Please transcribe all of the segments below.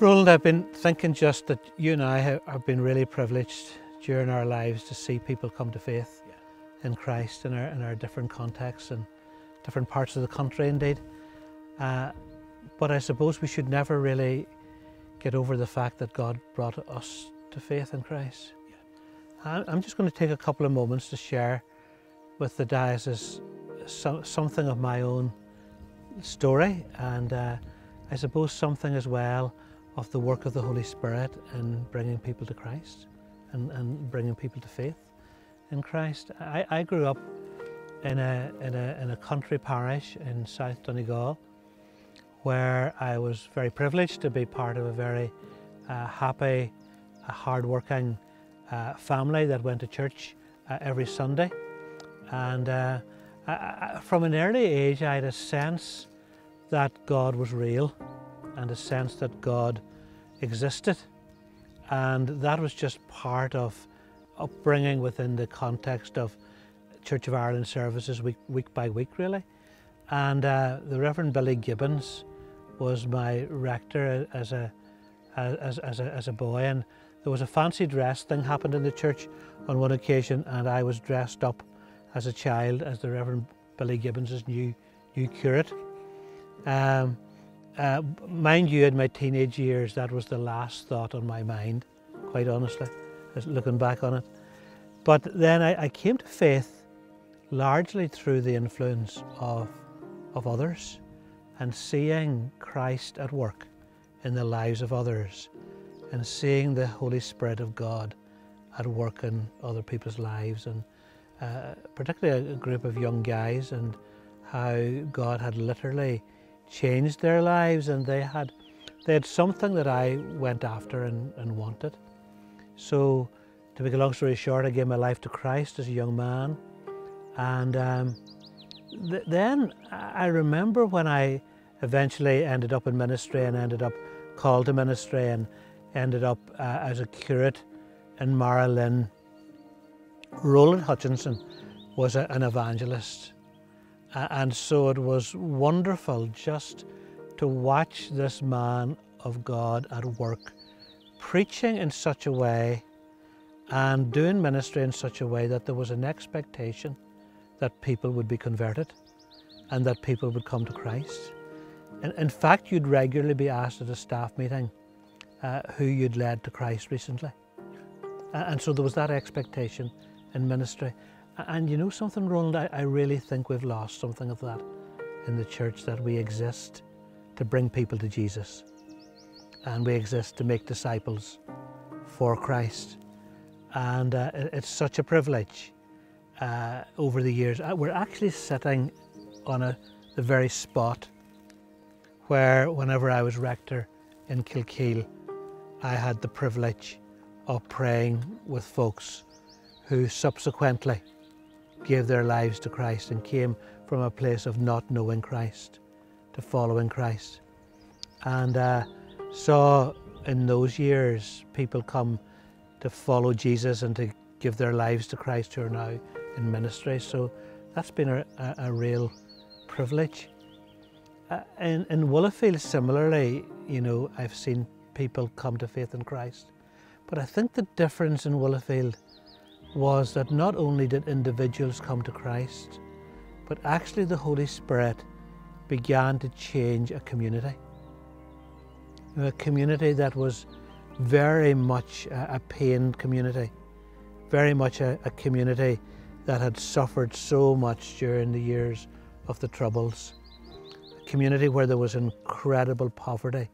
Roland, I've been thinking just that you and I have been really privileged during our lives to see people come to faith yeah. in Christ in our, in our different contexts and different parts of the country, indeed. Uh, but I suppose we should never really get over the fact that God brought us to faith in Christ. Yeah. I'm just going to take a couple of moments to share with the diocese something of my own story and uh, I suppose something as well of the work of the Holy Spirit in bringing people to Christ and, and bringing people to faith in Christ. I, I grew up in a, in, a, in a country parish in South Donegal where I was very privileged to be part of a very uh, happy, uh, hard-working uh, family that went to church uh, every Sunday. And uh, I, from an early age, I had a sense that God was real and a sense that God existed. And that was just part of upbringing within the context of Church of Ireland services week, week by week, really. And uh, the Reverend Billy Gibbons was my rector as a, as, as, a, as a boy. And there was a fancy dress thing happened in the church on one occasion, and I was dressed up as a child as the Reverend Billy Gibbons' new, new curate. Um, uh, mind you, in my teenage years, that was the last thought on my mind, quite honestly, looking back on it. But then I, I came to faith largely through the influence of, of others and seeing Christ at work in the lives of others and seeing the Holy Spirit of God at work in other people's lives and uh, particularly a group of young guys and how God had literally changed their lives and they had they had something that I went after and, and wanted. So to make a long story short, I gave my life to Christ as a young man. And um, th then I remember when I eventually ended up in ministry and ended up called to ministry and ended up uh, as a curate in Magheralin. Roland Hutchinson was a, an evangelist and so it was wonderful just to watch this man of God at work, preaching in such a way and doing ministry in such a way that there was an expectation that people would be converted and that people would come to Christ. In, in fact, you'd regularly be asked at a staff meeting uh, who you'd led to Christ recently. and so there was that expectation in ministry. And you know something, Roland, I, I really think we've lost something of that in the church that we exist to bring people to Jesus and we exist to make disciples for Christ. And uh, it's such a privilege uh, over the years. Uh, we're actually sitting on a, the very spot where, whenever I was rector in Kilkeel, I had the privilege of praying with folks who subsequently gave their lives to Christ and came from a place of not knowing Christ to following Christ. And uh, saw in those years people come to follow Jesus and to give their lives to Christ who are now in ministry. So that's been a, a, a real privilege. Uh, in, in Willowfield, similarly, you know, I've seen people come to faith in Christ. But I think the difference in Willowfield was that not only did individuals come to Christ, but actually the Holy Spirit began to change a community. A community that was very much a, pained community, very much a, a community that had suffered so much during the years of the Troubles. A community where there was incredible poverty.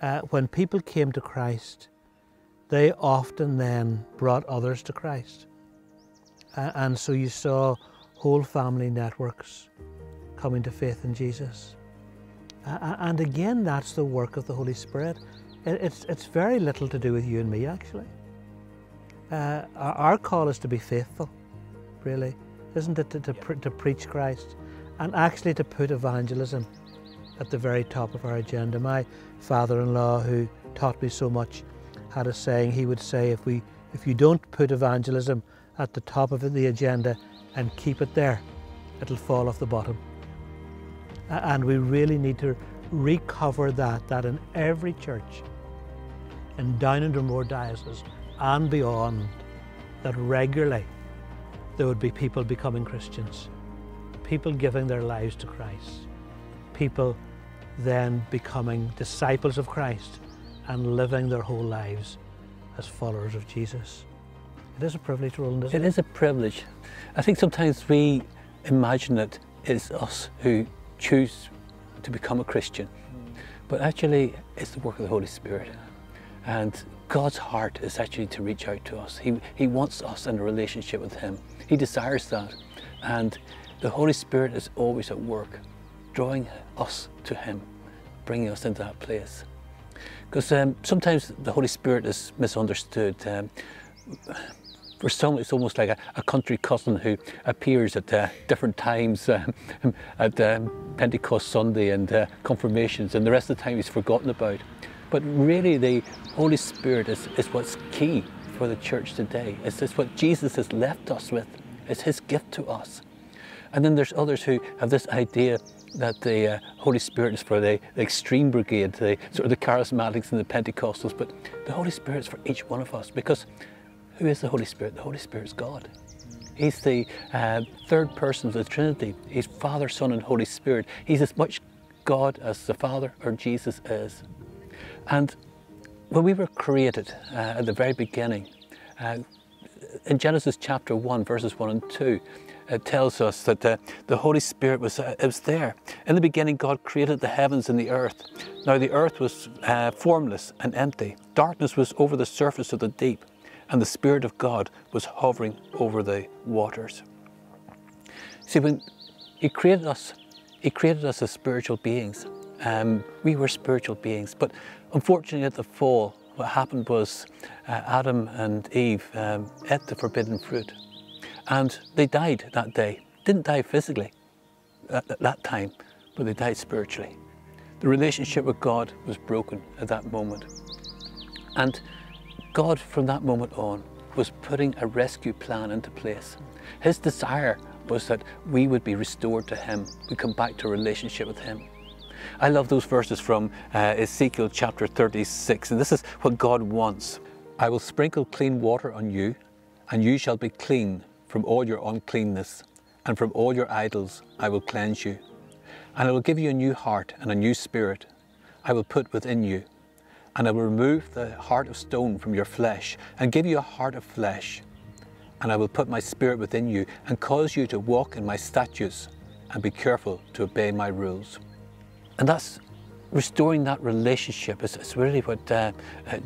Uh, when people came to Christ, they often then brought others to Christ. And so you saw whole family networks coming to faith in Jesus. And again, that's the work of the Holy Spirit. It's, it's very little to do with you and me, actually. Uh, our call is to be faithful, really, isn't it? To, to, pre to preach Christ and actually to put evangelism at the very top of our agenda. My father in law, who taught me so much, had a saying, he would say, if, we, if you don't put evangelism at the top of the agenda and keep it there, it'll fall off the bottom. And we really need to recover that, that in every church, in Down and Dromore Diocese and beyond, that regularly there would be people becoming Christians, people giving their lives to Christ, people then becoming disciples of Christ and living their whole lives as followers of Jesus. It is a privilege, Roland, isn't it? It is a privilege. I think sometimes we imagine that it is us who choose to become a Christian, hmm. but actually it's the work of the Holy Spirit. And God's heart is actually to reach out to us. He, he wants us in a relationship with Him. He desires that. And the Holy Spirit is always at work, drawing us to Him, bringing us into that place. Because um, sometimes the Holy Spirit is misunderstood. Um, for some, it's almost like a, a country cousin who appears at uh, different times um, at um, Pentecost Sunday and uh, confirmations, and the rest of the time he's forgotten about. But really, the Holy Spirit is, is what's key for the church today. It's, it's what Jesus has left us with. It's his gift to us. And then there's others who have this idea that the uh, Holy Spirit is for the, the, extreme brigade, the sort of the charismatics and the Pentecostals, but the Holy Spirit is for each one of us because who is the Holy Spirit? The Holy Spirit is God. He's the uh, third person of the Trinity. He's Father, Son, and Holy Spirit. He's as much God as the Father or Jesus is. And when we were created uh, at the very beginning, uh, in Genesis chapter 1, verses 1 and 2, it tells us that the, the Holy Spirit was, uh, was there. In the beginning, God created the heavens and the earth. Now, the earth was uh, formless and empty. Darkness was over the surface of the deep and the Spirit of God was hovering over the waters. See, when He created us, He created us as spiritual beings. Um, we were spiritual beings, but unfortunately at the fall, what happened was uh, Adam and Eve um, ate the forbidden fruit, and they died that day. Didn't die physically at, at that time, but they died spiritually. The relationship with God was broken at that moment. And God, from that moment on, was putting a rescue plan into place. His desire was that we would be restored to Him, we come back to a relationship with Him. I love those verses from uh, Ezekiel chapter 36, and this is what God wants. I will sprinkle clean water on you, and you shall be clean from all your uncleanness, and from all your idols I will cleanse you. And I will give you a new heart and a new spirit I will put within you and I will remove the heart of stone from your flesh and give you a heart of flesh. And I will put my spirit within you and cause you to walk in my statutes and be careful to obey my rules. And that's restoring that relationship. It's, it's really what uh, uh,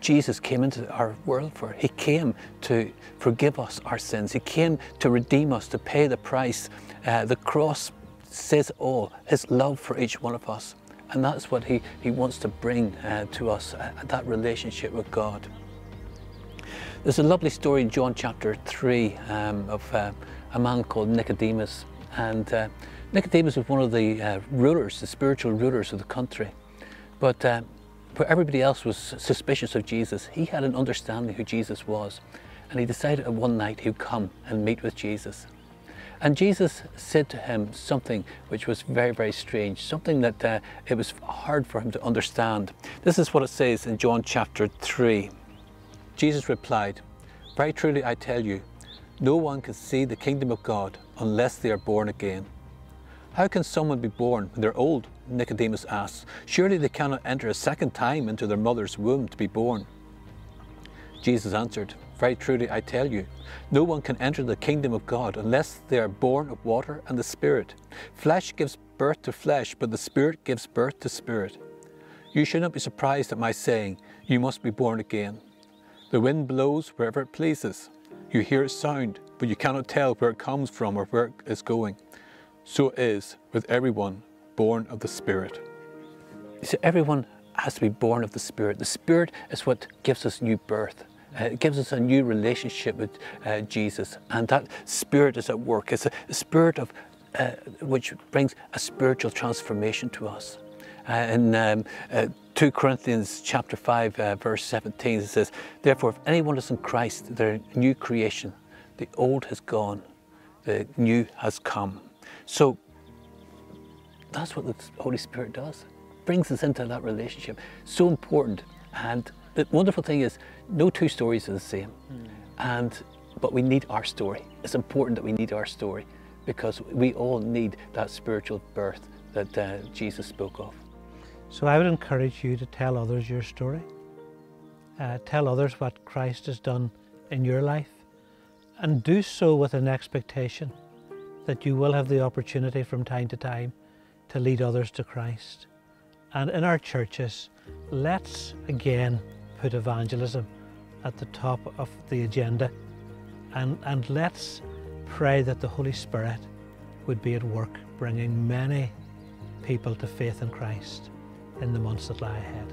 Jesus came into our world for. He came to forgive us our sins. He came to redeem us, to pay the price. Uh, the cross says all, His love for each one of us. And that's what he, he wants to bring uh, to us, uh, that relationship with God. There's a lovely story in John chapter 3 um, of uh, a man called Nicodemus. And uh, Nicodemus was one of the uh, rulers, the spiritual rulers of the country. But uh, where everybody else was suspicious of Jesus, he had an understanding who Jesus was. And he decided that one night he'd come and meet with Jesus. And Jesus said to him something which was very, very strange, something that uh, it was hard for him to understand. This is what it says in John chapter 3. Jesus replied, Very truly I tell you, no one can see the kingdom of God unless they are born again. How can someone be born when they're old? Nicodemus asked. Surely they cannot enter a second time into their mother's womb to be born. Jesus answered, very truly, I tell you, no one can enter the kingdom of God unless they are born of water and the Spirit. Flesh gives birth to flesh, but the Spirit gives birth to spirit. You should not be surprised at my saying, You must be born again. The wind blows wherever it pleases. You hear its sound, but you cannot tell where it comes from or where it is going. So it is with everyone born of the Spirit. So everyone has to be born of the Spirit. The Spirit is what gives us new birth. Uh, it gives us a new relationship with uh, Jesus, and that spirit is at work. It's a, spirit of uh, which brings a spiritual transformation to us. Uh, in um, uh, 2 Corinthians chapter 5, uh, verse 17, it says, Therefore, if anyone is in Christ, they're a new creation. The old has gone, the new has come. So that's what the Holy Spirit does. Brings us into that relationship. So important. And the wonderful thing is, no two stories are the same. Mm. And but we need our story. It's important that we need our story because we all need that spiritual birth that uh, Jesus spoke of. So I would encourage you to tell others your story. Uh, tell others what Christ has done in your life and do so with an expectation that you will have the opportunity from time to time to lead others to Christ. And in our churches, let's again put evangelism at the top of the agenda and, and let's pray that the Holy Spirit would be at work bringing many people to faith in Christ in the months that lie ahead.